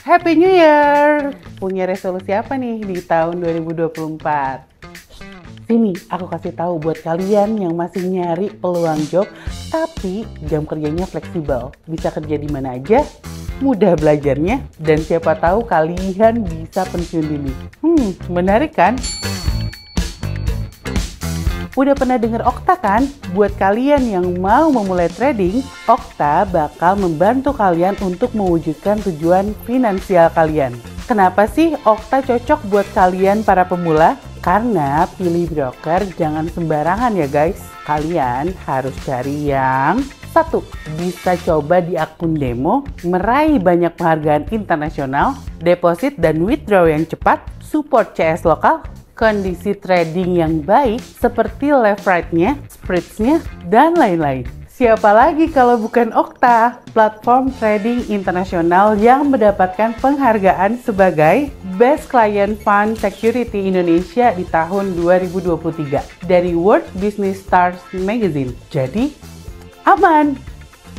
Happy New Year! Punya resolusi apa nih di tahun 2024? Sini, aku kasih tahu buat kalian yang masih nyari peluang job, tapi jam kerjanya fleksibel. Bisa kerja di mana aja, mudah belajarnya, dan siapa tahu kalian bisa pensiun dini. Hmm, menarik kan? Udah pernah denger Okta kan? Buat kalian yang mau memulai trading, Okta bakal membantu kalian untuk mewujudkan tujuan finansial kalian. Kenapa sih Okta cocok buat kalian para pemula? Karena pilih broker jangan sembarangan ya guys. Kalian harus cari yang satu, bisa coba di akun demo, meraih banyak penghargaan internasional, deposit dan withdraw yang cepat, support CS lokal, kondisi trading yang baik seperti left right-nya, spreads-nya, dan lain-lain. Siapa lagi kalau bukan Okta, platform trading internasional yang mendapatkan penghargaan sebagai Best Client Fund Security Indonesia di tahun 2023 dari World Business Stars Magazine. Jadi, aman!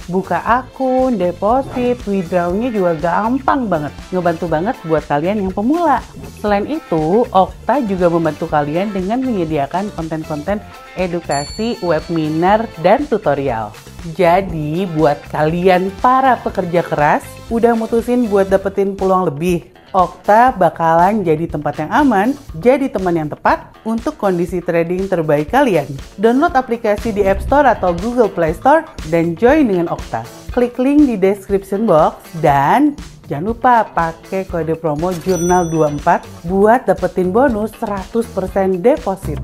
Buka akun, deposit, withdrawnya juga gampang banget. Ngebantu banget buat kalian yang pemula. Selain itu, Okta juga membantu kalian dengan menyediakan konten-konten edukasi, webinar, dan tutorial. Jadi, buat kalian para pekerja keras, udah mutusin buat dapetin peluang lebih, Okta bakalan jadi tempat yang aman, jadi teman yang tepat untuk kondisi trading terbaik kalian. Download aplikasi di App Store atau Google Play Store dan join dengan Okta. Klik link di description box dan jangan lupa pakai kode promo Jurnal 24 buat dapetin bonus 100% deposit.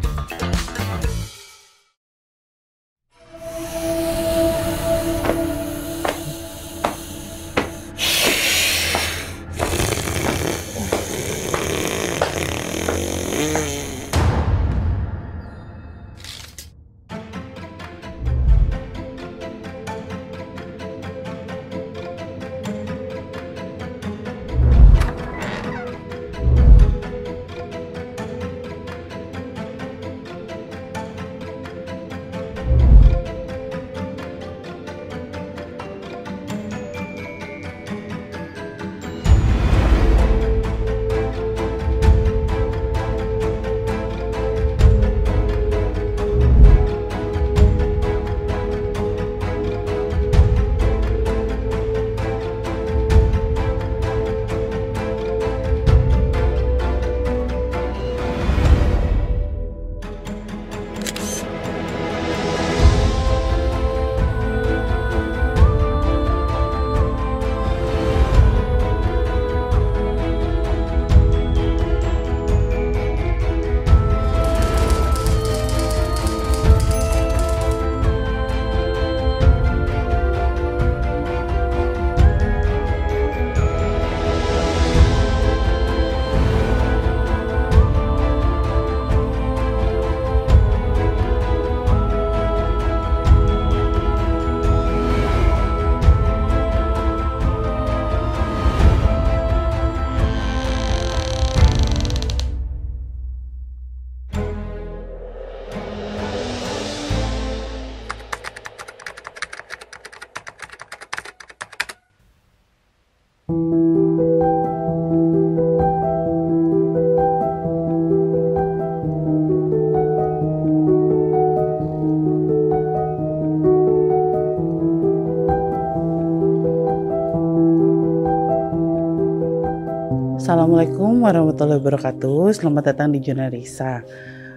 Assalamualaikum warahmatullahi wabarakatuh. Selamat datang di Jurnal Risa.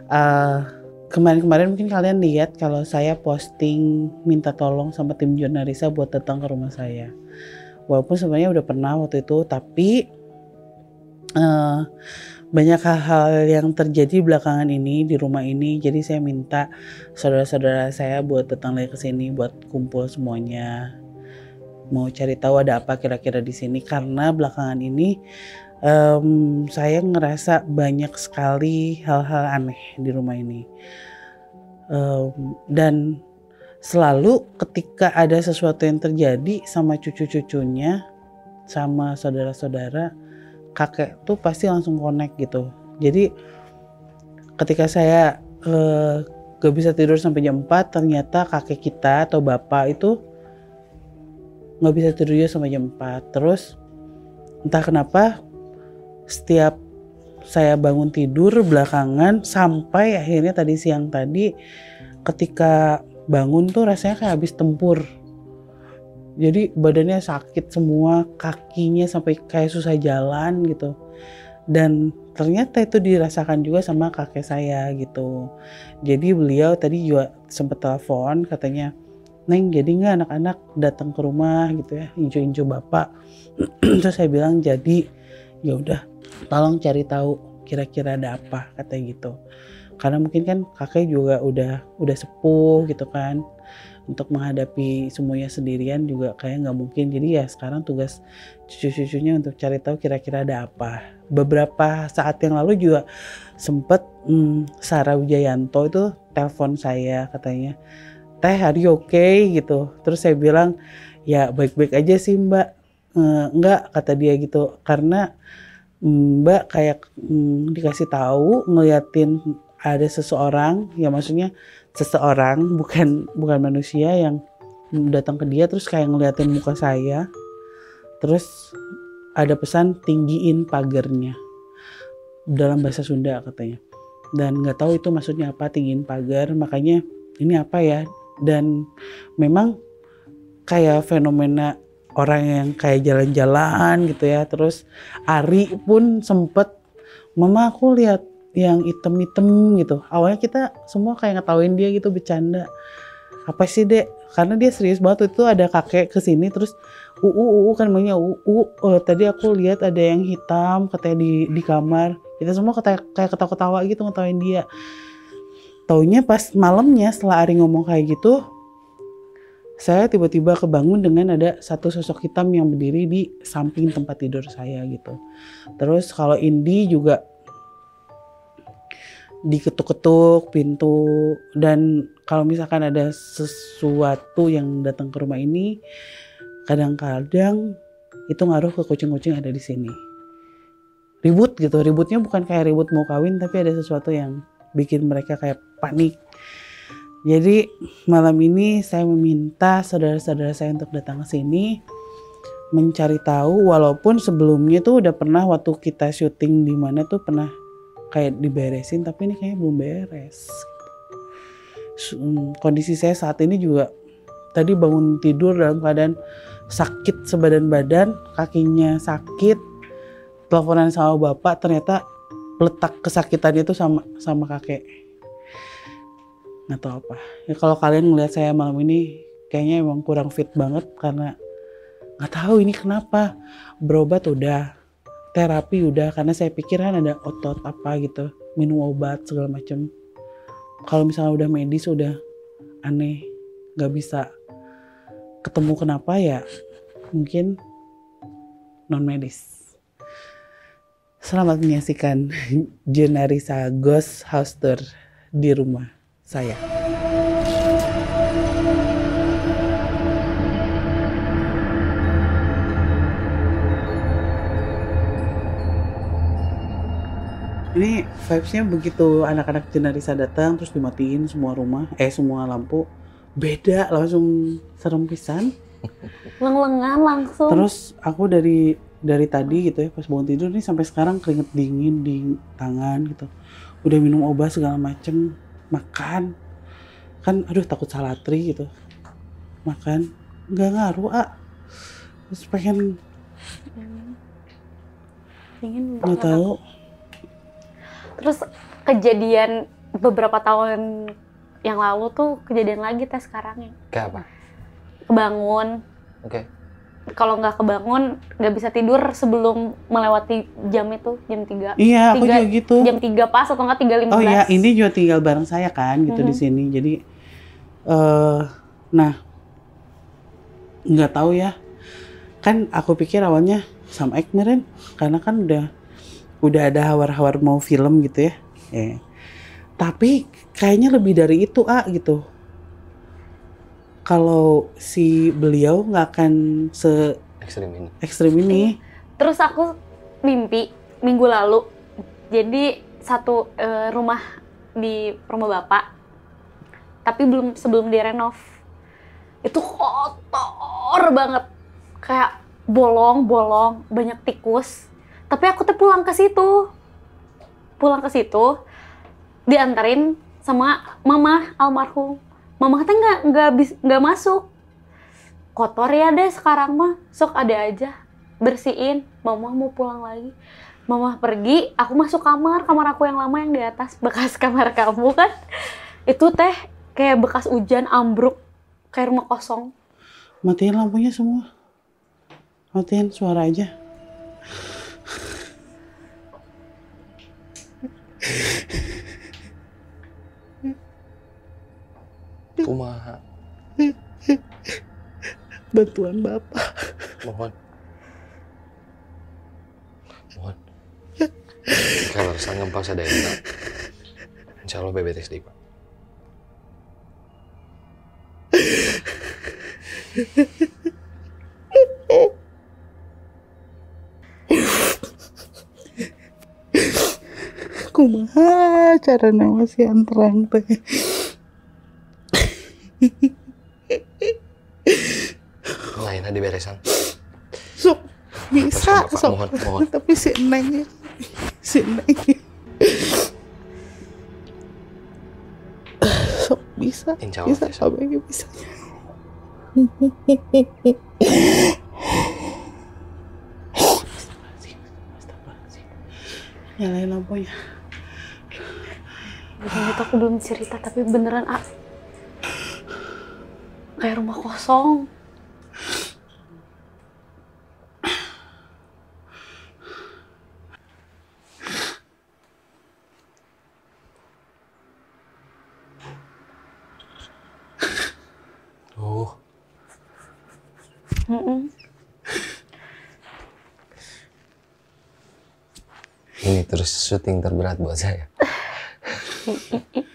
Uh, kemarin-kemarin mungkin kalian lihat kalau saya posting minta tolong sama tim Jurnal Risa buat datang ke rumah saya. Walaupun sebenarnya udah pernah waktu itu, tapi uh, banyak hal-hal yang terjadi belakangan ini di rumah ini. Jadi saya minta saudara-saudara saya buat datang lagi ke sini buat kumpul semuanya mau cari tahu ada apa kira-kira di sini karena belakangan ini um, saya ngerasa banyak sekali hal-hal aneh di rumah ini. Um, dan selalu ketika ada sesuatu yang terjadi sama cucu-cucunya sama saudara-saudara kakek tuh pasti langsung connect gitu. Jadi ketika saya uh, gak bisa tidur sampai jam 4 ternyata kakek kita atau bapak itu nggak bisa tidur juga sampai jam 4 terus entah kenapa setiap saya bangun tidur belakangan sampai akhirnya tadi siang tadi ketika bangun tuh rasanya kayak habis tempur. Jadi badannya sakit semua, kakinya sampai kayak susah jalan gitu. Dan ternyata itu dirasakan juga sama kakek saya gitu. Jadi beliau tadi juga sempat telepon katanya, Neng jadi nggak anak-anak datang ke rumah gitu ya, injo-injo bapak. Terus saya bilang jadi, ya udah tolong cari tahu kira-kira ada apa kata gitu. Karena mungkin kan kakek juga udah udah sepuh gitu kan. Untuk menghadapi semuanya sendirian juga kayak nggak mungkin. Jadi ya sekarang tugas cucu-cucunya untuk cari tahu kira-kira ada apa. Beberapa saat yang lalu juga sempet hmm, Sarah Wijayanto itu telepon saya katanya teh hari oke okay? gitu. Terus saya bilang ya baik-baik aja sih mbak. E, enggak kata dia gitu. Karena Mbak kayak hmm, dikasih tahu ngeliatin ada seseorang ya maksudnya seseorang bukan bukan manusia yang datang ke dia terus kayak ngeliatin muka saya. Terus ada pesan tinggiin pagarnya dalam bahasa Sunda katanya. Dan nggak tahu itu maksudnya apa tinggiin pagar makanya ini apa ya? Dan memang kayak fenomena orang yang kayak jalan-jalan gitu ya. Terus Ari pun sempet mama aku lihat yang item-item gitu. Awalnya kita semua kayak ngetawain dia gitu bercanda. Apa sih dek? Karena dia serius banget. Itu ada kakek ke sini terus uu uu kan namanya uu uh, tadi aku lihat ada yang hitam katanya di di kamar. Kita semua kayak kayak ketawa-ketawa gitu ngetawain dia. Taunya pas malamnya setelah Ari ngomong kayak gitu saya tiba-tiba kebangun dengan ada satu sosok hitam yang berdiri di samping tempat tidur saya gitu. Terus kalau Indi juga diketuk-ketuk pintu dan kalau misalkan ada sesuatu yang datang ke rumah ini kadang-kadang itu ngaruh ke kucing-kucing ada di sini. Ribut gitu, ributnya bukan kayak ribut mau kawin tapi ada sesuatu yang bikin mereka kayak panik jadi malam ini saya meminta saudara-saudara saya untuk datang ke sini mencari tahu walaupun sebelumnya tuh udah pernah waktu kita syuting di mana tuh pernah kayak diberesin tapi ini kayaknya belum beres. Hmm, kondisi saya saat ini juga tadi bangun tidur dalam keadaan sakit sebadan badan, kakinya sakit, teleponan sama bapak ternyata letak kesakitan itu sama sama kakek nggak tahu apa. Ya kalau kalian ngeliat saya malam ini kayaknya emang kurang fit banget karena nggak tahu ini kenapa. Berobat udah terapi udah karena saya pikiran ada otot apa gitu minum obat segala macam kalau misalnya udah medis udah aneh nggak bisa ketemu kenapa ya mungkin non medis. Selamat menyaksikan Jenarisa Ghost House Tour di rumah saya. Ini vibesnya begitu anak-anak Jenarisa datang terus dimatiin semua rumah, eh semua lampu beda langsung serem pisan. Leng-lengan langsung. Terus aku dari dari tadi gitu ya pas bangun tidur nih sampai sekarang keringet dingin di tangan gitu. Udah minum obat segala macem makan. Kan aduh takut salah tri gitu. Makan. Nggak ngaruh ah terus pengen ingin nggak tahu. Terus kejadian beberapa tahun yang lalu tuh kejadian lagi tes sekarang. Ya kayak apa? Kebangun. Oke. okay kalau nggak kebangun nggak bisa tidur sebelum melewati jam itu jam 3 iya aku juga gitu. jam 3 pas atau nggak tiga lima oh iya ini juga tinggal bareng saya kan gitu mm -hmm. di sini. Jadi uh, nah nggak tahu ya. Kan aku pikir awalnya sama Ekmirin karena kan udah udah ada hawar-hawar mau film gitu ya. Eh. tapi kayaknya lebih dari itu ah gitu kalau si beliau nggak akan se ekstrim ini. Ekstrim ini. Terus aku mimpi minggu lalu. Jadi satu uh, rumah di rumah bapak, tapi belum sebelum direnov. Itu kotor banget, kayak bolong bolong banyak tikus tapi aku tuh pulang ke situ pulang ke situ diantarin sama mama almarhum mama katanya nggak nggak bis nggak masuk. Kotor ya deh sekarang mah. Sok ada aja. Bersihin. Mama mau pulang lagi. Mama pergi aku masuk kamar. Kamar aku yang lama yang di atas. Bekas kamar kamu kan. Itu teh kayak bekas hujan ambruk. Kayak rumah kosong. Matiin lampunya semua. Matiin suara aja. Kumaha. Bantuan Bapak. Mohon. Mohon. Kalau sanggup pas ada yang Insya Allah bebetes di Pak. Kumaha cara nama si antrang teh. Lainnya diberesan. Sok bisa Bapak, sok. mohon, mohon. Tapi si Neng si Neng sok bisa. Insya Allah bisa bisa. apa yang bisa. Nyalain lampunya. Bukan itu aku belum cerita tapi beneran ah kayak rumah kosong Oh, Mm-mm. Ini terus syuting terberat buat saya.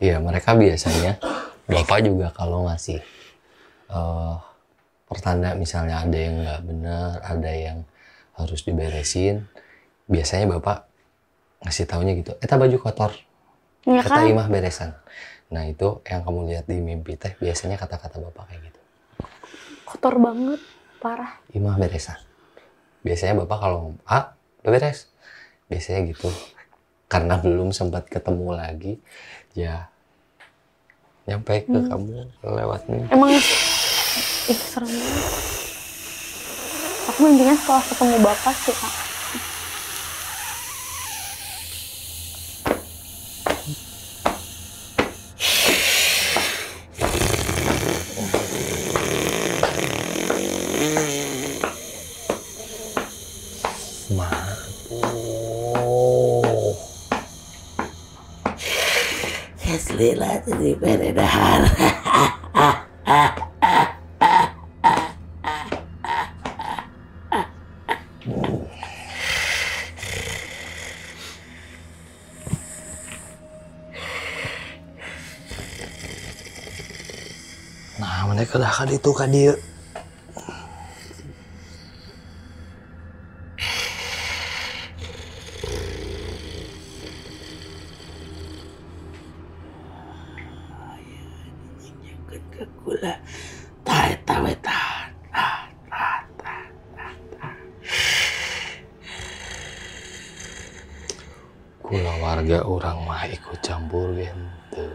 Iya, mereka biasanya bapak juga kalau ngasih eh, pertanda misalnya ada yang nggak benar, ada yang harus diberesin, biasanya bapak ngasih taunya gitu, eta baju kotor, ya kata kan imah beresan. Nah itu yang kamu lihat di mimpi teh biasanya kata-kata bapak kayak gitu. kotor banget parah Imah beresan. Biasanya bapak kalau ah beres. Biasanya gitu. Karena belum sempat ketemu lagi, ya nyampe ke kamu lewat mimpi. emang ih serem banget aku mimpinya setelah ketemu bapak sih kak Oh. Jadi beredar. Nah, mereka dah kan itu kan dia. Ah, ah, ah. Kula warga orang mah ikut campur gitu.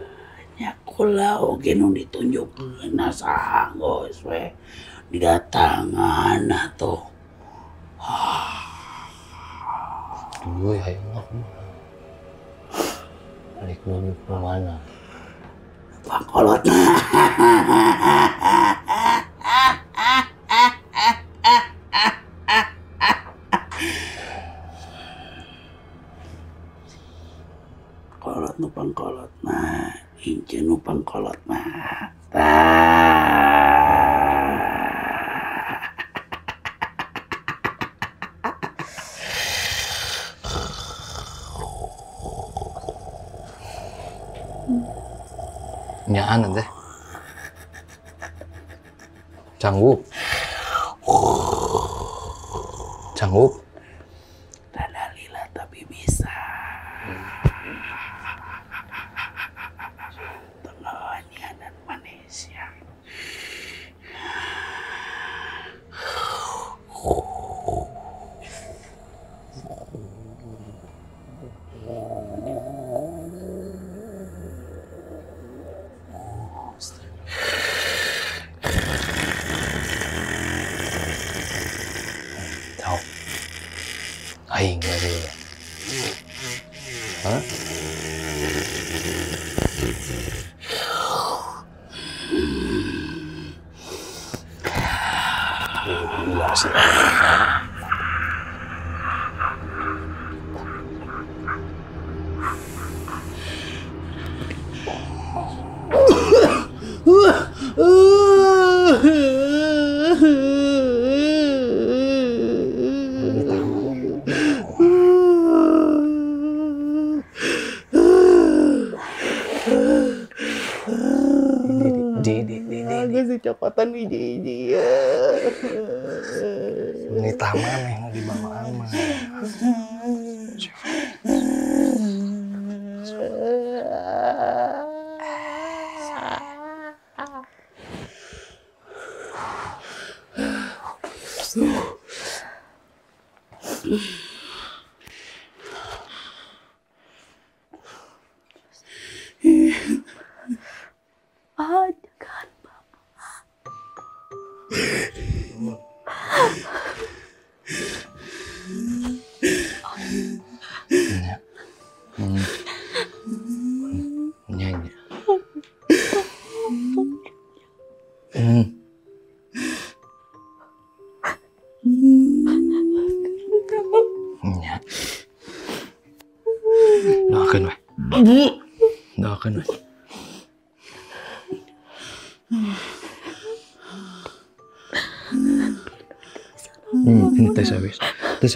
Ya kula oge nu ditunjukkeun saha geus we didatangan atuh. Dulu ya Allah. Balik dulu ke mana? 腹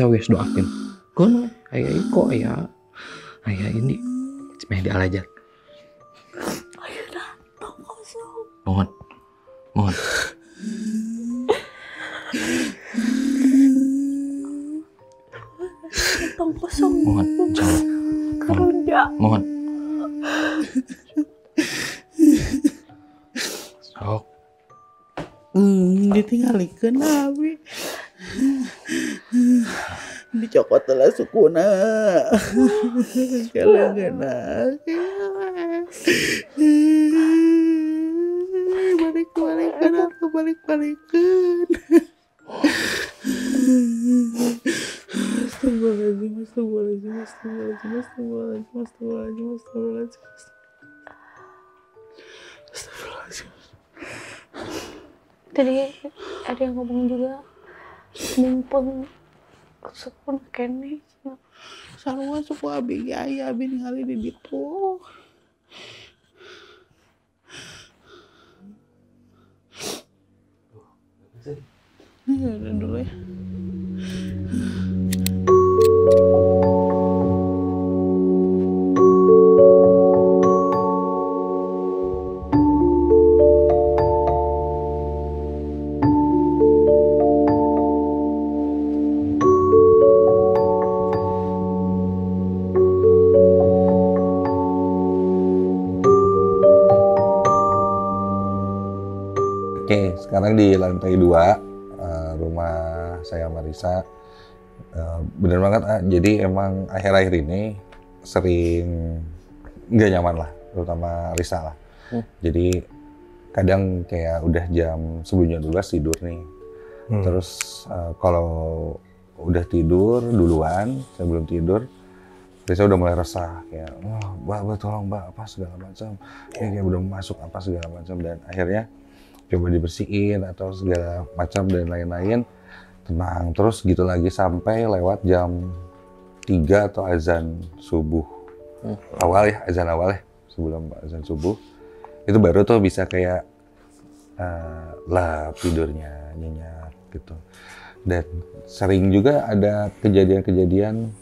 Tes awis doakan. Kon, ayah iko ayah. Ayah ini. Cemeh di alajat. Mohon. Mohon. Tong kosong. Mohon. Jangan. Kerja. Mohon. Sok. Hmm, ditinggalikeun lah sukuna. Kalau kena. Balik balik kenapa balik balikan. Astagfirullahaladzim, astagfirullahaladzim, astagfirullahaladzim, astagfirullahaladzim, astagfirullahaladzim, astagfirullahaladzim. Astagfirullahaladzim. Tadi ada yang ngomong juga mumpung sukun kene. Sarua suku abi ge aya abi ningali di ditu. Ya udah dulu ya. Sekarang di lantai dua eh, rumah saya Marisa. Eh, bener banget, ah. jadi emang akhir-akhir ini sering nggak nyaman lah, terutama Risa lah. Hmm. Jadi kadang kayak udah jam sebelum jam 12 tidur nih. Hmm. Terus eh, kalau udah tidur duluan, saya belum tidur, Risa udah mulai resah kayak, wah, mbak, mbak tolong mbak apa segala macam, kayak, kayak udah masuk apa segala macam dan akhirnya coba dibersihin atau segala macam dan lain-lain. Tenang terus gitu lagi sampai lewat jam 3 atau azan subuh. Hmm. awal ya azan awal ya sebelum azan subuh. Itu baru tuh bisa kayak eh, lah tidurnya nyenyak gitu. Dan sering juga ada kejadian-kejadian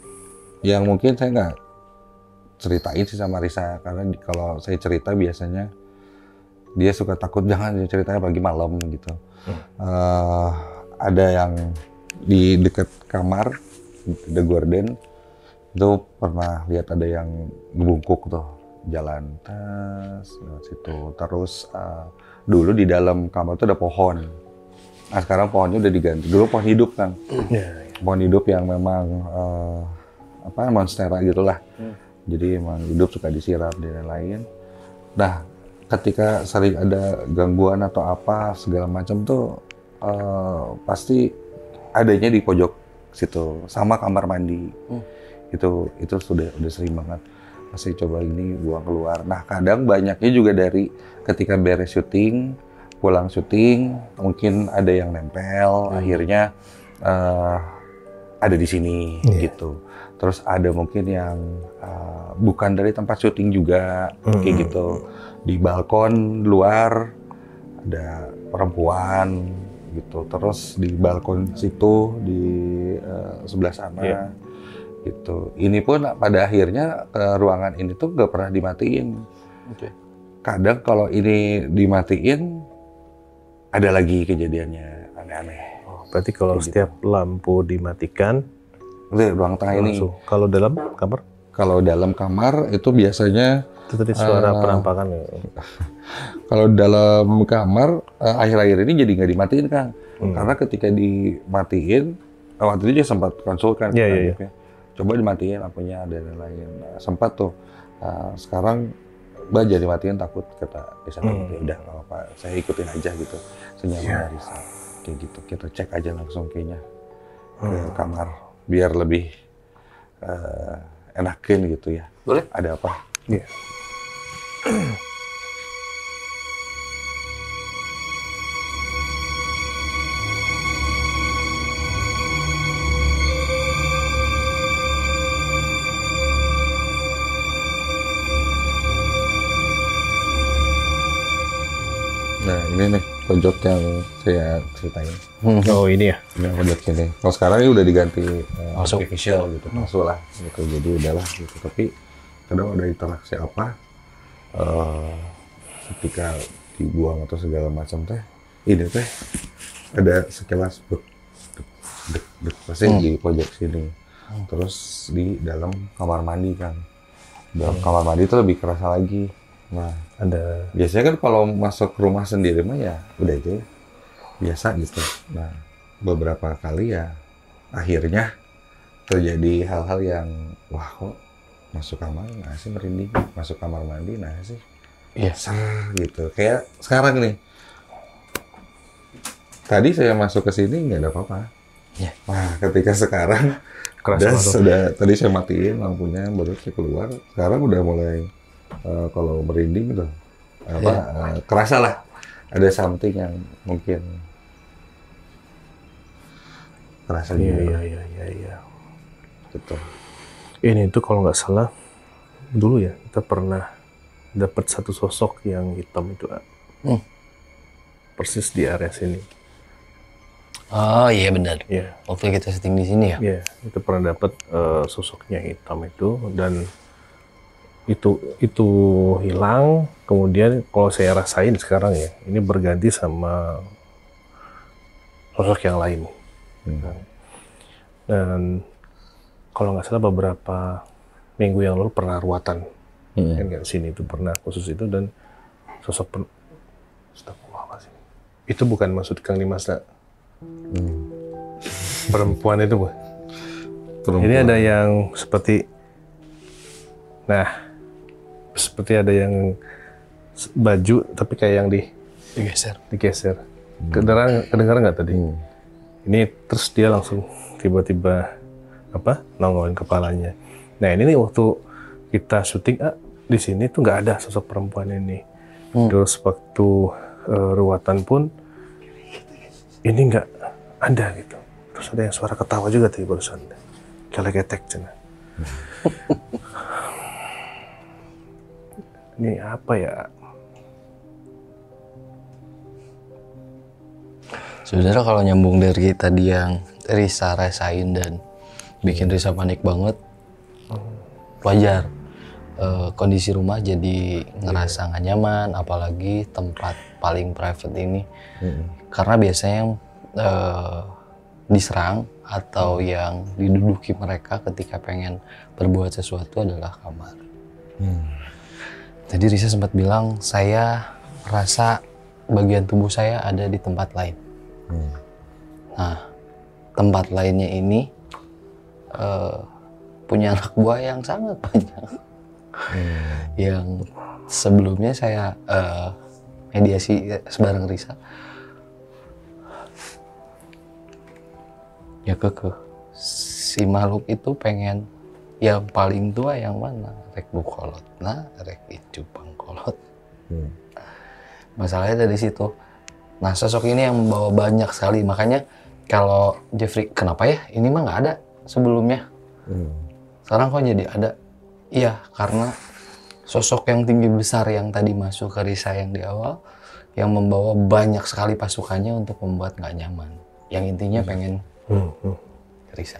yang mungkin saya nggak ceritain sih sama Risa karena kalau saya cerita biasanya dia suka takut jangan ceritanya pagi malam gitu. Eh, ada yang di dekat kamar The Garden itu pernah lihat ada yang ngebungkuk tuh jalan tas lewat situ. Terus eh, dulu di dalam kamar tuh ada pohon. Nah sekarang pohonnya udah diganti. Dulu pohon hidup kan pohon hidup yang memang eh, apa monstera gitulah. Jadi emang hidup suka disiram dan lain-lain. Nah ketika sering ada gangguan atau apa segala macam tuh eh, pasti adanya di pojok situ sama kamar mandi. Hmm. itu itu sudah udah sering banget. Pasti coba ini buang keluar. Nah kadang banyaknya juga dari ketika beres syuting pulang syuting mungkin ada yang nempel akhirnya eh, ada di sini Iya. gitu terus ada mungkin yang eh, bukan dari tempat syuting juga kayak Hmm. gitu di balkon luar ada perempuan gitu terus di balkon situ di eh, sebelah sana Iya. gitu ini pun pada akhirnya eh, ruangan ini tuh nggak pernah dimatiin Oke. kadang kalau ini dimatiin ada lagi kejadiannya aneh-aneh Oh, berarti kalau Kayak gitu. setiap lampu dimatikan Lihat ruang tengah ini langsung. Kalau dalam kamar kalau dalam kamar itu biasanya itu tadi suara Ah. penampakan ya. kalau dalam kamar eh, akhir-akhir ini jadi nggak dimatiin kang Hmm. karena ketika dimatiin eh, waktu itu dia sempat konsulkan Iya, ke iya, Nadif ya. coba dimatiin lampunya dan lain-lain Nah, sempat tuh Eh, sekarang mbak jadi matiin takut kata Risa Hmm. ya udah nggak apa saya ikutin aja gitu senyaman Iya. Risa kayak gitu kita cek aja langsung kayaknya ke Hmm. kamar biar lebih eh, enakin gitu ya Boleh? ada apa Iya. nah ini nih pojok yang saya ceritain Oh ini ya. Yang pojok ini. Kalau sekarang ini udah diganti eh, Masuk. artificial gitu, masuk lah gitu. Jadi udahlah gitu. Tapi kadang ada interaksi apa eh ketika dibuang atau segala macam teh, ini teh ada sekilas dek dek dek, dek pasti Hmm. di pojok sini. Terus di dalam kamar mandi kan. Dalam kamar mandi itu lebih kerasa lagi. Nah, Ada biasanya kan kalau masuk rumah sendiri mah ya udah itu ya biasa gitu. Nah beberapa kali ya akhirnya terjadi hal-hal yang wah kok masuk kamar nah sih merinding? Masuk kamar mandi nah sih? Iya. ser gitu. Kayak sekarang nih. Tadi saya masuk ke sini nggak ada apa-apa. Iya. wah ketika sekarang keras sudah tadi saya matiin lampunya baru saya keluar. Sekarang udah mulai eh, kalau merinding gitu apa eh, kerasa lah. Ada something yang mungkin kerasa Iya juga iya iya iya. iya. gitu Ini tuh kalau nggak salah dulu ya kita pernah dapat satu sosok yang hitam itu. Hmm. persis di area sini. Oh iya benar. Iya. Waktu kita syuting di sini ya. Iya, itu pernah dapat eh, sosoknya hitam itu dan itu itu hilang. Kemudian kalau saya rasain sekarang ya, ini berganti sama sosok yang lain. Hmm. Dan kalau nggak salah beberapa minggu yang lalu pernah ruatan Hmm. kan nggak sini itu pernah khusus itu dan sosok pen... Itu bukan maksud Kang Dimas nak. Hmm. perempuan itu Bu. Perempuan. Ini ada yang seperti, nah, seperti ada yang baju tapi kayak yang di Digeser. digeser. Kedengaran kedengaran nggak tadi? Hmm. Ini terus dia langsung tiba-tiba apa nongolin kepalanya. Nah ini nih waktu kita syuting ah, di sini tuh nggak ada sosok perempuan ini. Hmm. Terus waktu eh, ruatan pun ini nggak ada gitu. Terus ada yang suara ketawa juga tadi barusan. Kelek-ketek cina. ini apa ya? Sebenarnya kalau nyambung dari tadi yang Risa rasain dan bikin Risa panik banget, wajar. Eh, kondisi rumah jadi ngerasa nggak nyaman, apalagi tempat paling private ini. Hmm. Karena biasanya yang eh, diserang atau yang diduduki mereka ketika pengen berbuat sesuatu adalah kamar. Hmm. Jadi Risa sempat bilang, saya rasa bagian tubuh saya ada di tempat lain. Hmm. Nah, tempat lainnya ini eh, punya anak buah yang sangat banyak. Hmm. Yang sebelumnya saya eh, mediasi sebareng Risa. Ya keke. Si makhluk itu pengen yang paling tua yang mana? Rek bukolot. Nah, rek itu bangkolot. Hmm. Masalahnya dari situ Nah sosok ini yang membawa banyak sekali. Makanya kalau Jeffrey, kenapa ya? Ini mah nggak ada sebelumnya. Hmm. Sekarang kok jadi ada? Iya, karena sosok yang tinggi besar yang tadi masuk ke Risa yang di awal, yang membawa banyak sekali pasukannya untuk membuat nggak nyaman. Yang intinya pengen Hmm, hmm. Risa.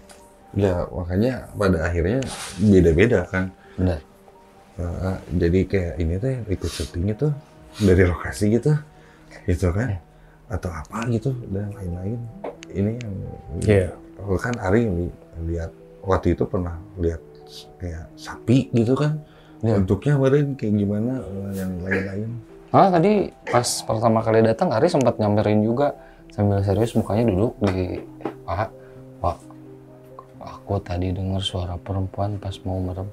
Ya makanya pada akhirnya beda-beda kan. Benar. Nah, jadi kayak ini tuh ikut syuting itu dari lokasi gitu, gitu kan? Atau apa gitu dan lain-lain. Ini yang Iya. Oh, kan Ari yang li- lihat waktu itu pernah lihat kayak sapi gitu kan? Iya. Bentuknya kemarin kayak gimana yang lain-lain. Ah tadi pas pertama kali datang Ari sempat nyamperin juga sambil serius mukanya duduk di Pak, Pak, aku tadi dengar suara perempuan pas mau merem.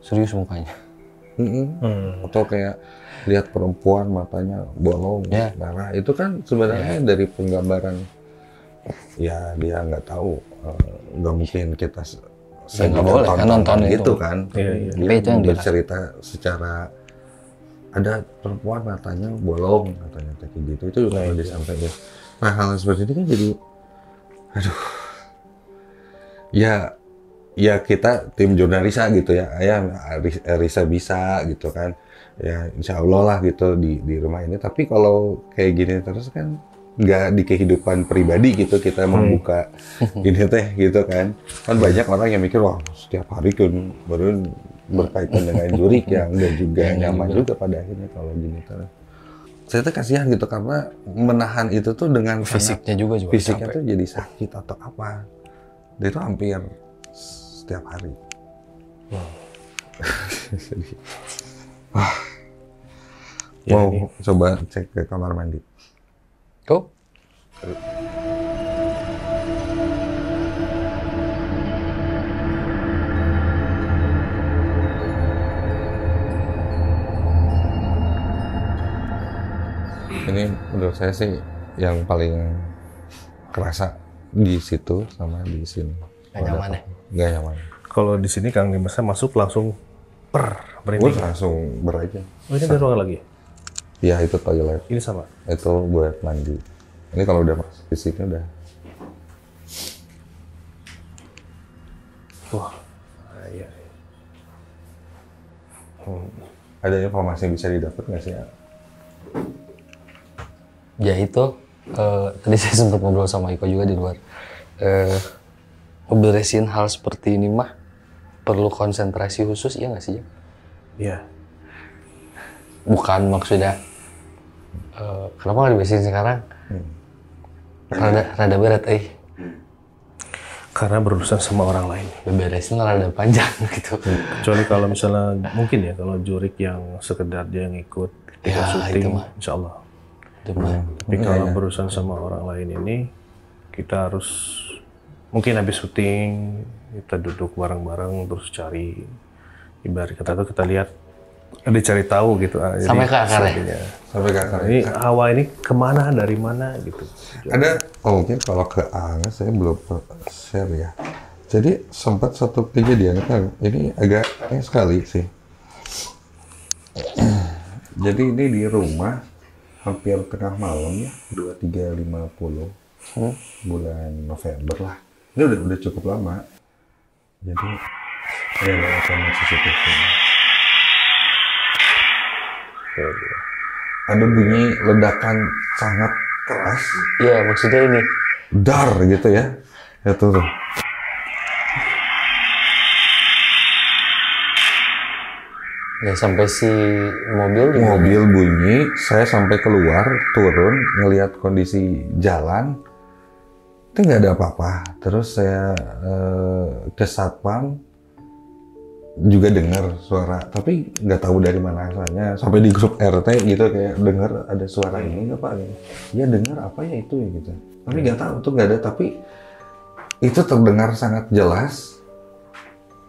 Serius mukanya. Mm-mm. Hmm. Atau kayak lihat perempuan matanya bolong, Ya. darah itu kan sebenarnya dari penggambaran ya dia nggak tahu eh, nggak mungkin kita se- Ya, nggak boleh kan nonton gitu itu. kan Iya, iya. dia Tapi itu yang dirasakan. bercerita secara ada perempuan matanya bolong katanya kayak gitu itu juga nah, itu. disampaikan nah hal seperti ini kan jadi aduh ya ya kita tim jurnalisa gitu ya. Ya Ris- Risa bisa gitu kan. Ya insya Allah lah gitu di di rumah ini. Tapi kalau kayak gini terus kan nggak di kehidupan pribadi gitu kita membuka ini teh gitu kan. Kan banyak orang yang mikir wah setiap hari kan baru berkaitan dengan jurik yang dan juga Ya, nyaman juga. juga pada akhirnya kalau gini terus. Saya tuh kasihan gitu karena menahan itu tuh dengan sangat Fisiknya juga juga fisiknya capek. tuh jadi sakit atau apa. Dia itu hampir setiap hari Sedih. Wah. Ya, mau ini. coba cek ke kamar mandi Go. ini menurut saya sih yang paling kerasa di situ sama di sini nyaman ya? Nggak nyaman Kalau di sini Kang Dimasnya masuk langsung per gue merinding. langsung beraja Oh ini ada ruangan lagi? ya itu toilet Ini sama? itu buat mandi ini kalau udah masuk di sini udah Wah, ah, iya. ada informasi yang bisa didapat nggak sih ya? Itu eh, tadi saya sempat ngobrol sama Iko juga di luar. Eh, ngeberesin hal seperti ini mah perlu konsentrasi khusus ya nggak sih? Iya. Bukan maksudnya eh, kenapa nggak diberesin sekarang? Rada, rada berat eh. Karena berurusan sama orang lain. Beberesin rada panjang gitu. Kecuali kalau misalnya mungkin ya kalau jurik yang sekedar dia ngikut kita Ya, syuting, itu mah. insya Allah. Itu mah. Tapi Iya, kalau iya. berurusan sama orang lain ini, kita harus mungkin habis syuting kita duduk bareng-bareng terus cari ibarat kata tuh kita lihat ada cari tahu gitu. ah, jadi Sampai ke akarnya? sepertinya. sampai ke akar Ini hawa ini ke mana dari mana gitu. ada oh mungkin kalau ke Anga saya belum share ya jadi sempat satu kejadian kan ini agak aneh sekali sih jadi ini di rumah hampir tengah malam ya 23.50 Hmm. bulan November lah ini udah udah cukup lama. Jadi ada rekaman CCTV. Ada bunyi ledakan sangat keras. Iya maksudnya ini. dar gitu ya. Itu tuh. Ya sampai si mobil juga. mobil bunyi saya sampai keluar turun ngelihat kondisi jalan itu nggak ada apa-apa. Terus saya eh, ke satpam juga dengar suara. Tapi nggak tahu dari mana asalnya. Sampai di grup RT gitu kayak dengar ada suara ini nggak pak? Ya dengar apa ya itu ya gitu. Tapi nggak tahu tuh nggak ada. Tapi itu terdengar sangat jelas.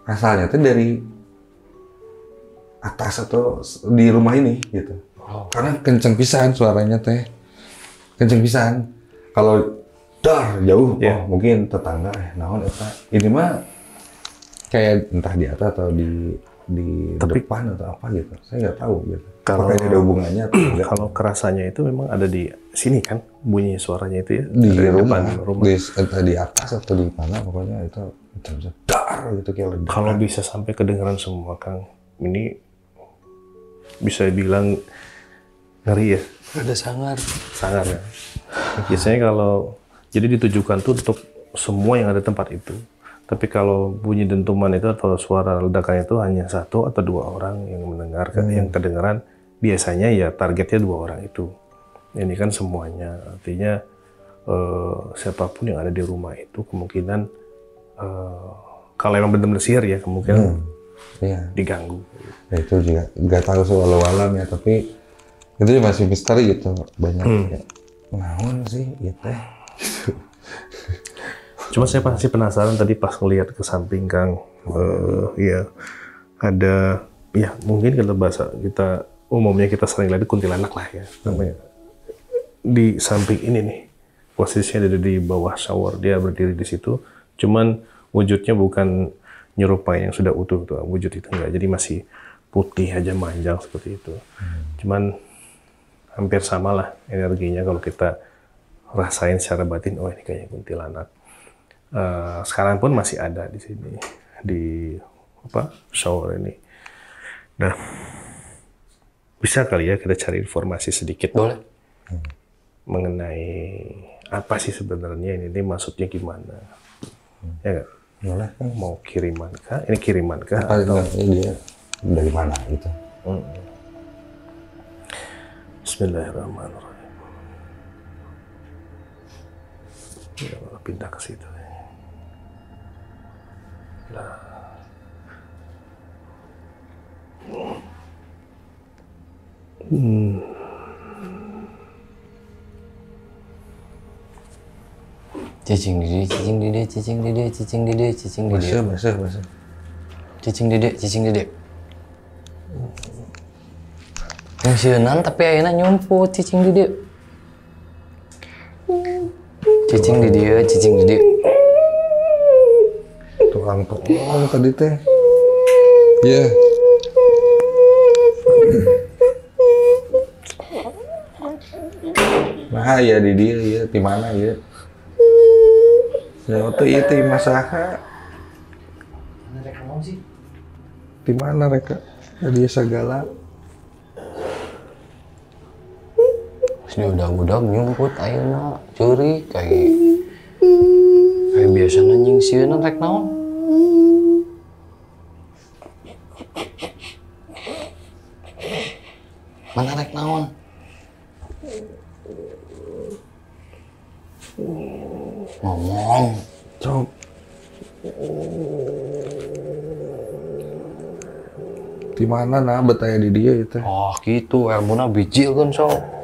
Asalnya tuh dari atas atau di rumah ini gitu. Oh. karena kenceng pisan suaranya teh. Kenceng pisan. Kalau dar jauh Iya. oh mungkin tetangga eh naon eta ini mah kayak entah di atas atau di di Tapi- depan atau apa gitu. Saya nggak tahu gitu. Kalau- Apakah ini ada hubungannya? Kalau kerasanya itu memang ada di sini kan bunyi suaranya itu ya di rumah, depan rumah. Di, entah di atas atau di mana pokoknya itu bisa dar gitu kayak ledakan. Kalau bisa sampai kedengeran semua Kang, ini bisa bilang ngeri ya, Ada sangar. sangat ya. Biasanya kalau jadi ditujukan tuh untuk semua yang ada di tempat itu. Tapi kalau bunyi dentuman itu atau suara ledakan itu hanya satu atau dua orang yang mendengarkan, yang kedengeran, biasanya ya targetnya dua orang itu. Ini kan semuanya, artinya eh, siapa pun yang ada di rumah itu kemungkinan eh, kalau emang benar-benar sihir ya kemungkinan Iya. diganggu. Ya, itu juga nggak tahu soal alam ya tapi itu masih misteri gitu banyak kayak naon sih gitu Cuma saya pasti penasaran tadi pas ngelihat ke samping Kang, eh ya ada ya mungkin kalau bahasa kita umumnya kita sering lihat kuntilanak lah ya namanya. Di samping ini nih posisinya ada di bawah shower dia berdiri di situ. Cuman wujudnya bukan nyerupai yang sudah utuh tuh wujud itu enggak. Jadi masih putih aja manjang seperti itu. Cuman hampir sama lah energinya kalau kita rasain secara batin oh ini kayaknya kuntilanak. Eh, sekarang pun masih ada di sini di apa shower ini. Nah bisa kali ya kita cari informasi sedikit Boleh. mengenai apa sih sebenarnya ini, ini maksudnya gimana? Ya nggak? boleh. Kan mau kiriman kah? Ini kiriman kah? Apa enggak ini dia. Dari mana gitu? Bismillahirrahmanirrahim ya Allah, pindah ke situ Cicing dede, cicing dede, cicing dede, cicing dede, cicing dede. basah basah basah Cicing dede, cicing dede. Yang sieunan tapi ayeuna nyumput cicing dede. Cicing di dia, cicing di dia. tukang tolong tadi teh. Ya nah ya di dia ya di mana ya ya waktu itu di masaha. Di mana mereka ya dia Terus udah-udah nyumput ayeuna curi kayak kayak biasa anjing sieunan rek naon. Mana rek naon? Ngomong. cok di mana nah betaya di dia itu Oh gitu, ilmuna bijil kan sok.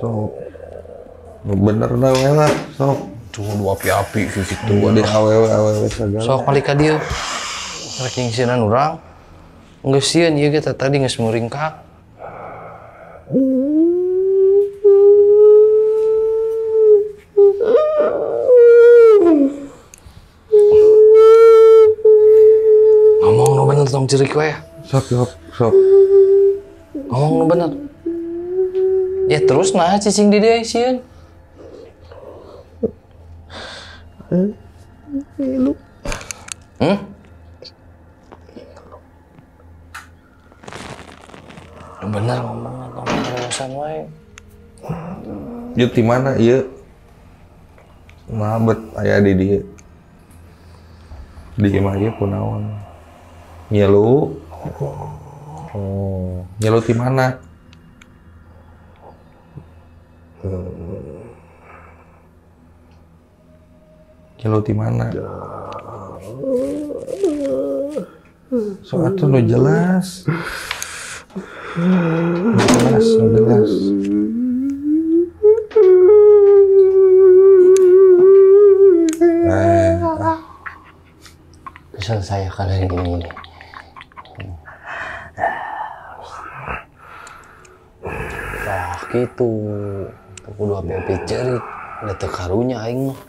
Sok bener we lah sok Cuma dua api-api gitu. di awewe awewe segala Sok kali ka dieu. Rek nyingsiran urang. Geus sieun ieu kita tadi geus muringkak. Ngomong nu bener tong cerik we. sok sok sok Ngomong nu bener. Ya terus nah cicing di dia sieun. Hmm? Nu Bener ngomong ngomong urusan wae. Yuk di mana? Iya. Mabet aya di dia. Di imah ieu kunaon? Nyilu. Oh, nyilu di mana? Nyilu di mana? So atuh nu jelas. Nu jelas, nu jelas. Eh, Selesaikan hari ini. Wah gitu. Aku dua api cerik. Udah tekarunya aing mah.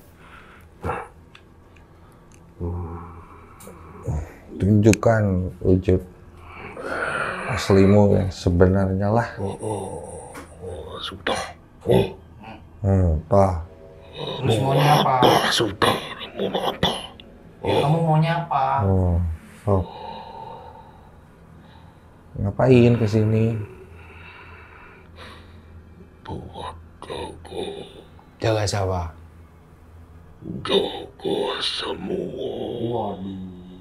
tunjukkan wujud aslimu yang sebenarnya lah. Sudah. Hmm, toh. Terus maunya apa? Sudah. Ya, kamu maunya apa? Oh, oh. Ngapain ke sini? Jaga siapa?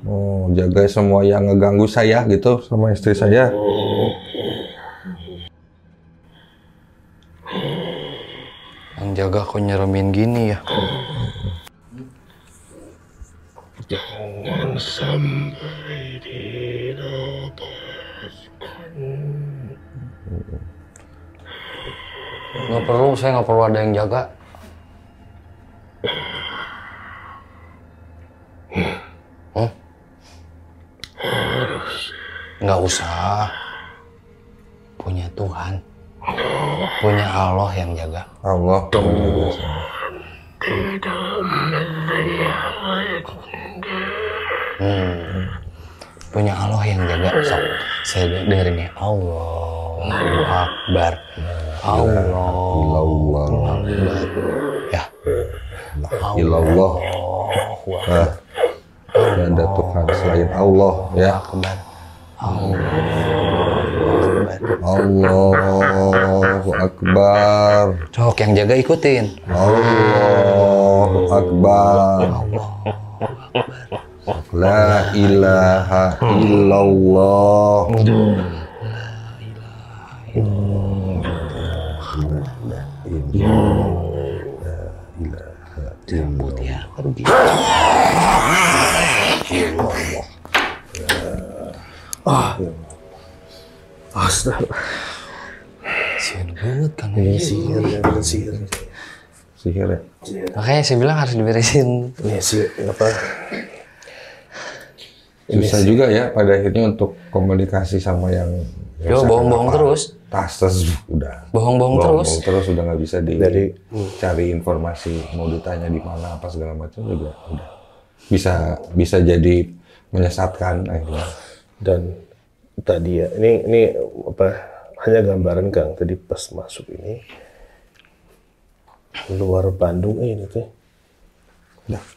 Oh, jaga semua yang ngeganggu saya gitu sama istri saya. Yang jaga kok nyeremin gini ya? Nggak perlu, saya nggak perlu ada yang jaga. Nggak usah. Punya Tuhan. Punya Allah yang jaga. Allah. Hmm. Punya Allah yang jaga. Sok, saya dengerin ya. Allahu Akbar. Ilallah. Akbar. Ya. Ilallah. Ah, tidak ada Tuhan selain Allah ya. Akbar. Allahu Akbar. Sok, yang jaga ikutin. Allahu Akbar. La ilaha illallah. Ya, rugi. Astaga. Sian banget kan. Ini sihir ya, bukan sihir. Sihir ya. Makanya saya bilang harus diberesin. Ini sih apa? Susah juga ya pada akhirnya untuk komunikasi sama yang Yo, bohong-bohong terus. Tas tas udah. Bohong-bohong terus. Bohong terus udah nggak bisa di Dari- cari informasi mau ditanya di mana apa segala macam juga udah bisa bisa jadi menyesatkan akhirnya. Dan tadi ya, ini ini apa? Hanya gambaran Kang tadi pas masuk ini luar Bandung eh, ini tuh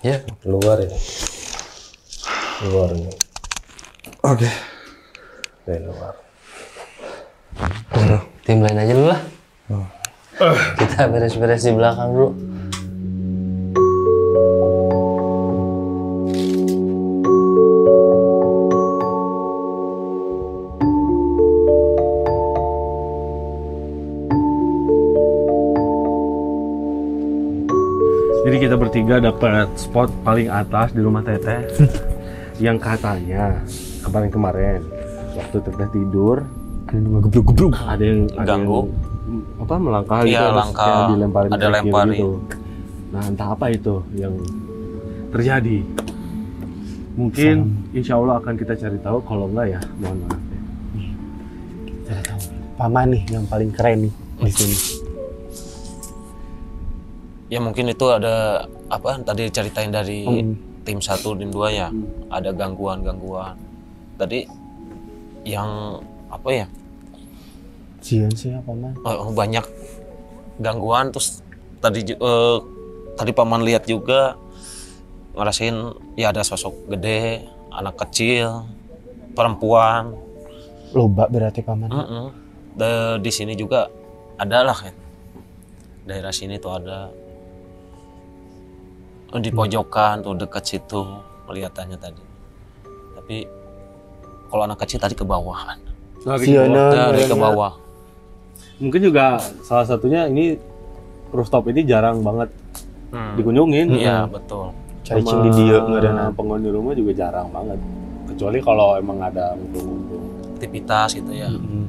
Ya, luar ini luar ini Oke. ini luar tim lain aja dulu lah. Kita beres-beres di belakang dulu. Jadi kita bertiga dapat spot paling atas di rumah Teteh yang katanya kemarin-kemarin waktu Teteh tidur ada yang ngegebruk-gebruk, ada yang Ganggu. yang, apa melangkah gitu, Iya, langkah. kayak dilemparin Ada lemparin. gitu. Nah entah apa itu yang terjadi. Mungkin insya Allah akan kita cari tahu. Kalau enggak ya mohon maaf. ya. Cari tahu. Paman nih yang paling keren nih di sini. Ya mungkin itu ada apa tadi ceritain dari Hmm. tim satu tim dua ya. Ada gangguan-gangguan. Tadi yang apa ya? Sian sih ya paman. eh, banyak gangguan terus tadi eh, tadi paman lihat juga ngerasain ya ada sosok gede, anak kecil, perempuan. Loba berarti paman. Mm-mm. Da- di sini juga ada lah kan. Daerah sini tuh ada Oh, di pojokan tuh dekat situ kelihatannya tadi. Tapi kalau anak kecil tadi ke bawah kan. Dari ke bawah. Mungkin juga salah satunya ini rooftop ini jarang banget Hmm. dikunjungin. Iya, betul. Cari Sama cing di dia nggak ada nama. penghuni rumah juga jarang banget. Kecuali kalau emang ada ngumpul-ngumpul. Aktivitas gitu ya. Mm-mm.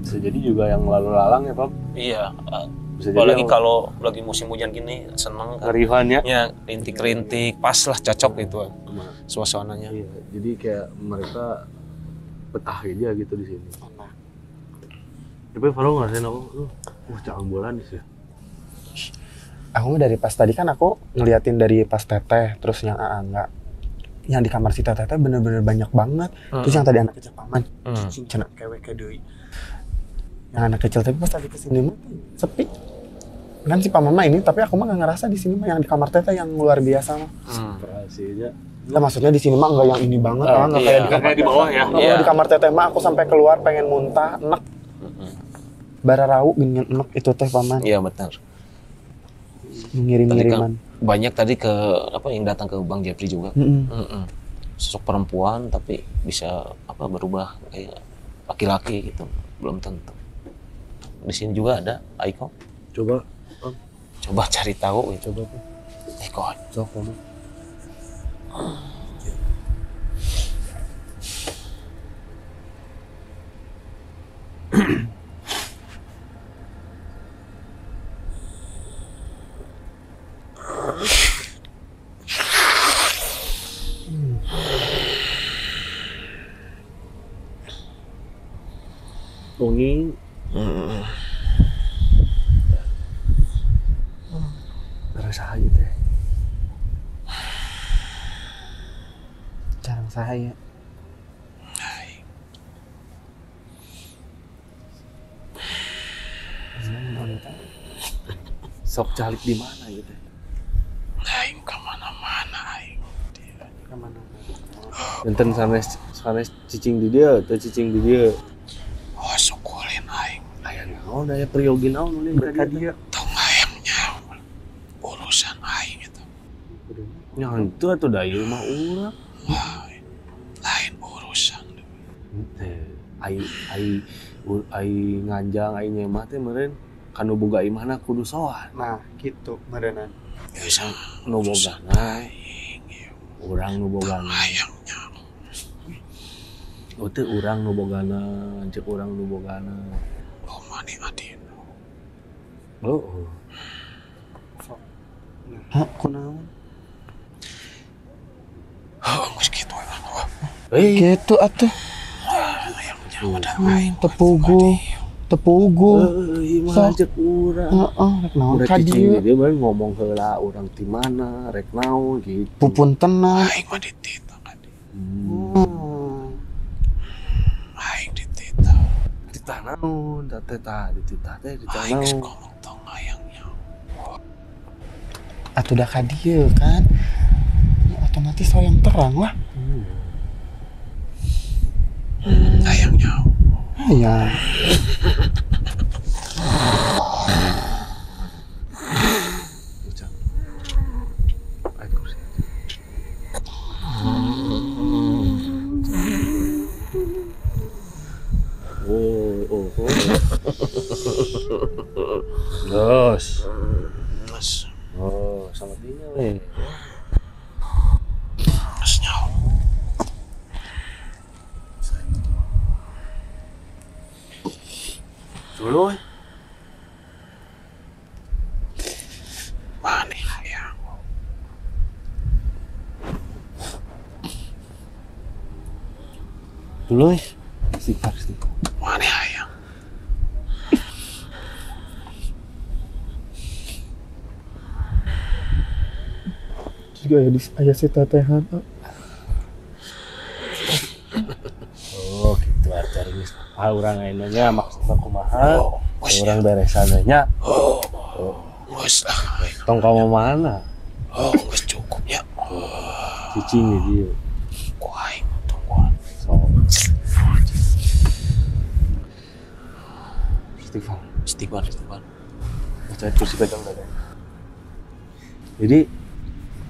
Bisa jadi juga yang lalu lalang ya, Pak. Iya, eh, Bisa jadi apalagi yang kalau lagi musim hujan gini seneng kan. keriuhan ya. Ya, rintik-rintik, pas lah cocok gitu suasananya. Iya, jadi kayak mereka betah aja gitu di sini. Tapi Faro ngerasain apa? Lu, wah jangan bolan sih. Aku dari pas tadi kan aku ngeliatin dari pas teteh terus yang AA enggak. yang di kamar si teteh teh bener-bener banyak banget terus Hmm. yang tadi anak kecil paman Hmm. cenah kewe ke deui yang anak kecil tapi pas tadi ke sini mah sepi kan si paman mah ini tapi aku mah nggak ngerasa di sini mah yang di kamar teteh yang luar biasa mah Hmm. Lah maksudnya di sini mah enggak yang ini banget Oh, ah, nggak iya. kayak di kamar Kayak di bawah ya? Kalau Iya. di kamar teteh mah aku sampai keluar pengen muntah enek bara rau gini enek itu teh paman Iya benar. ngirim-ngiriman Banyak tadi ke apa yang datang ke Bang Jepri juga. Mm-mm. Mm-mm. Sosok perempuan tapi bisa apa berubah kayak laki-laki gitu. Belum tentu. Di sini juga ada Aiko. Coba Coba cari tahu gitu. coba tuh. Aiko. Sok Mm-mm. rasa aja teh. jarang saya Sok calik di mana gitu. Aing ke mana-mana Aing. Enten sanes sanes cicing di dia, teu cicing di dia. Oh syukurin Aing. Aya naon aya priyogi naon ulin ka dia. Tong ayamnya. Urusan Aing itu. Nya henteu atuh da ieu mah urang. Lain urusan. Teh ai ai nganjang ai nyemah teh meureun kanu boga imahna kudu sowan. nah gitu merenan Bisa Nu bogana urang nu bogana. ayamnya. Oh urang nu bogana, cek urang nu bogana. Oh mani adin. Oh. hah kunaon Oh geus kitu emang. Wah, Eh, gitu atuh udah Aing. tepugu tepugu eh urang. heeh rek naon Udah ka cicing dieu dia bae ngomong heula urang ti mana, rek naon gitu. pupun tenang Aing mah ditita kan. Hmm. Hmm. Aing ditita. Ditah naon, teh tah dititah teh Aing geus naon. ngomong tong ayamnya. atuh dah ka dieu kan Ya, otomatis soal yang terang lah Ayamnya. Ya. Oh, sama tinggal eh. Dulu. Mani ayam. Dulu eh. Istighfar, istighfar. Mani ayam. juga ya di ayah si tetehan Oh, gitu aja ini. Ah, orang lainnya maksudnya. Oh, Orang beresannya. Oh, geus lah. Aing. Tong kamu mana? Oh, geus cukupnya. Cicing di dia. Ku aing tungguan. So. Istighfar. Istighfar, istighfar. Baca kursi pegang dada. Jadi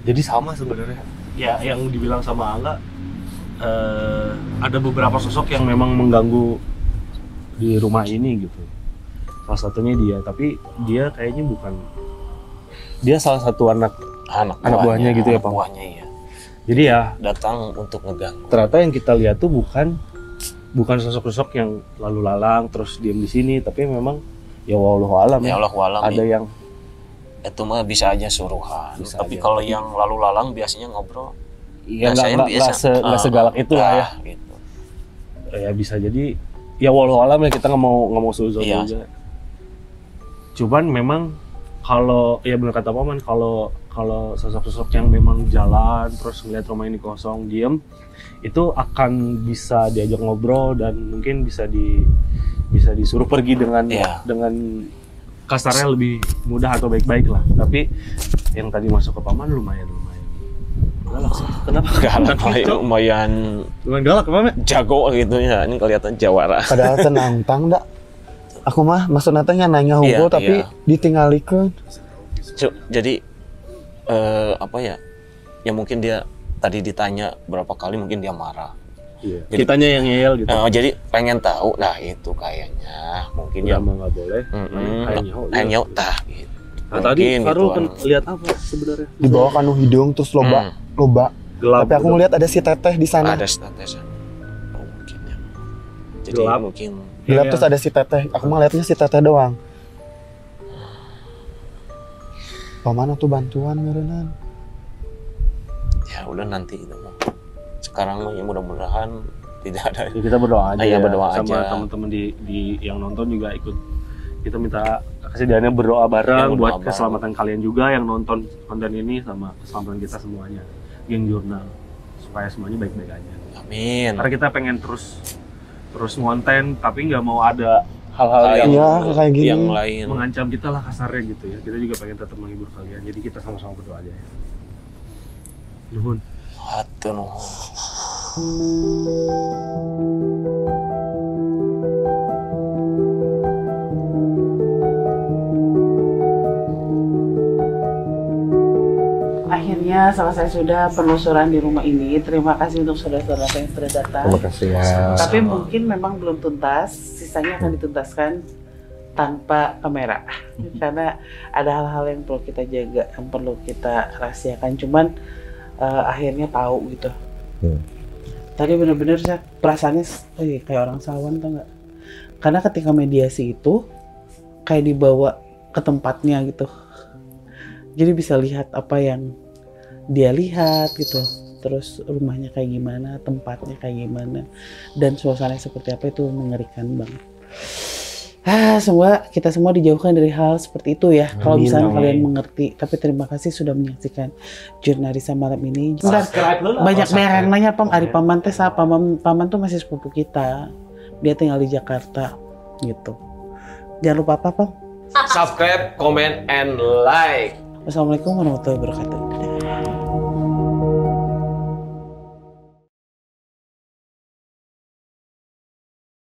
jadi sama sebenarnya. Ya yang dibilang sama Angga eh, ada beberapa sosok yang memang mengganggu di rumah ini gitu. Salah satunya dia, tapi dia kayaknya bukan dia salah satu anak. Anak, Anak buahnya gitu ya, Pak? Buahnya iya. Jadi ya Datang untuk ngeganggu. ternyata yang kita lihat tuh bukan bukan sosok-sosok yang lalu lalang terus diam di sini, tapi memang ya wallahu alam Ya ya. Allah walam. Ada yang itu mah bisa aja suruhan. Bisa Tapi aja. kalau yang lalu lalang biasanya ngobrol. ya nggak Biasanya nggak se, Ah, segalak itu lah ya. ah, Gitu. ya bisa jadi ya walau alam ya kita nggak mau nggak mau suzon Iya. juga cuman memang kalau ya benar kata paman kalau kalau sosok-sosok yang memang jalan terus ngeliat rumah ini kosong diem itu akan bisa diajak ngobrol dan mungkin bisa di bisa disuruh pergi dengan Iya. dengan kasarnya lebih mudah atau baik-baik lah tapi yang tadi masuk ke paman lumayan lumayan galak sih kenapa galak Gitu. lumayan, lumayan lumayan galak paman jago gitu ya ini kelihatan jawara Padahal tenang tang dak. Aku mah maksudnya teh nanya Iya, hugo tapi iya. ditinggalikeun. Jadi eh, apa ya ya mungkin dia tadi ditanya berapa kali mungkin dia marah iya. Jadi- kitanya yang ngeyel gitu Eh, jadi pengen tahu nah itu kayaknya mungkin ya mah nggak boleh. Kayak nyaho, iya. hanya tah gitu Nah, tadi Farul gitu, lihat apa sebenarnya Di bawah kanu hidung terus loba Hmm, loba. gelap Tapi aku ngeliat ada si teteh di sana. ada statusnya oh, mungkin ya jadi Gelap. mungkin Gelap Iya. terus ada si teteh. Aku mah liatnya si teteh doang. Paman tuh bantuan merenan. ya udah nanti itu mah. sekarang mah ya mudah-mudahan tidak ada Ya, kita berdoa aja Ah, iya, ya. berdoa sama aja. teman-teman di, di yang nonton juga ikut kita minta kesediaannya berdoa bareng berdoa buat bareng. keselamatan kalian juga yang nonton konten ini sama keselamatan kita semuanya geng jurnal supaya semuanya baik-baik aja. Amin. Karena kita pengen terus terus ngonten tapi nggak mau ada hal-hal Hal yang Iya kayak gini. yang lain. Mengancam kita lah kasarnya gitu ya. Kita juga pengen tetap menghibur kalian. Jadi kita sama-sama berdoa aja ya. Nuhun. Hatur Akhirnya selesai sudah penelusuran di rumah ini. Terima kasih untuk saudara-saudara yang sudah datang. Terima kasih ya. Tapi mungkin memang belum tuntas, sisanya akan dituntaskan tanpa kamera. Karena ada hal-hal yang perlu kita jaga, yang perlu kita rahasiakan. Cuman eh, akhirnya tahu gitu. Hmm. Tadi bener-bener saya perasaannya eh, kayak orang sawan tau nggak? Karena ketika mediasi itu kayak dibawa ke tempatnya gitu. Jadi bisa lihat apa yang dia lihat gitu. Terus rumahnya kayak gimana tempatnya kayak gimana dan suasana seperti apa itu mengerikan banget. Ah semua kita semua dijauhkan dari hal seperti itu ya. Kalau misalnya amin. kalian mengerti tapi terima kasih sudah menyaksikan jurnalisa malam ini. Bentar, banyak banyak yang nanya pam. Ari paman teh sa paman paman tuh masih sepupu kita. Dia tinggal di Jakarta gitu. Jangan lupa apa pam? Subscribe, comment, and like. Wassalamualaikum warahmatullahi wabarakatuh